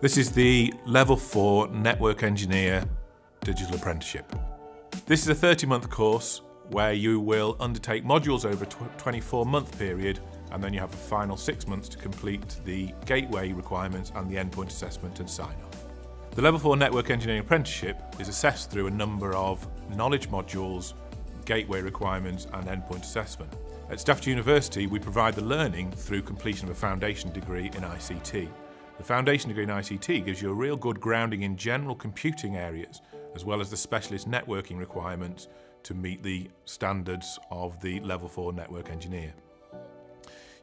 This is the Level 4 Network Engineer Digital Apprenticeship. This is a 30-month course where you will undertake modules over a 24-month period and then you have a final six months to complete the gateway requirements and the endpoint assessment and sign-off. The Level 4 Network Engineering Apprenticeship is assessed through a number of knowledge modules, gateway requirements and endpoint assessment. At Staffordshire University we provide the learning through completion of a foundation degree in ICT. The foundation degree in ICT gives you a real good grounding in general computing areas as well as the specialist networking requirements to meet the standards of the Level 4 Network Engineer.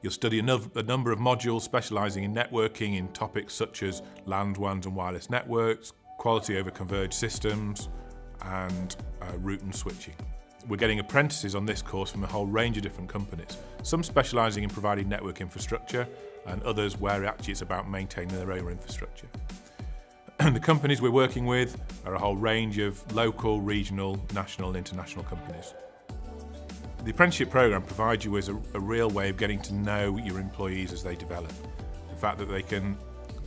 You'll study a, number of modules specialising in networking in topics such as LAN, WANs and wireless networks, quality over converged systems and uh, route and switching. We're getting apprentices on this course from a whole range of different companies, some specialising in providing network infrastructure and others where actually it's about maintaining their own infrastructure. the companies we're working with are a whole range of local, regional, national and international companies. The apprenticeship programme provides you with a, a, real way of getting to know your employees as they develop. The fact that they can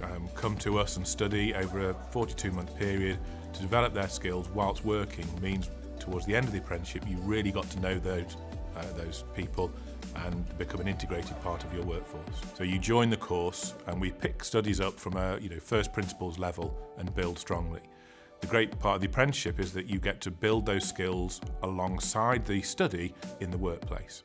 um, come to us and study over a 42 month period to develop their skills whilst working means towards the end of the apprenticeship you really got to know those, uh, those people and become an integrated part of your workforce. So you join the course and we pick studies up from a you know, first principles level and build strongly. The great part of the apprenticeship is that you get to build those skills alongside the study in the workplace.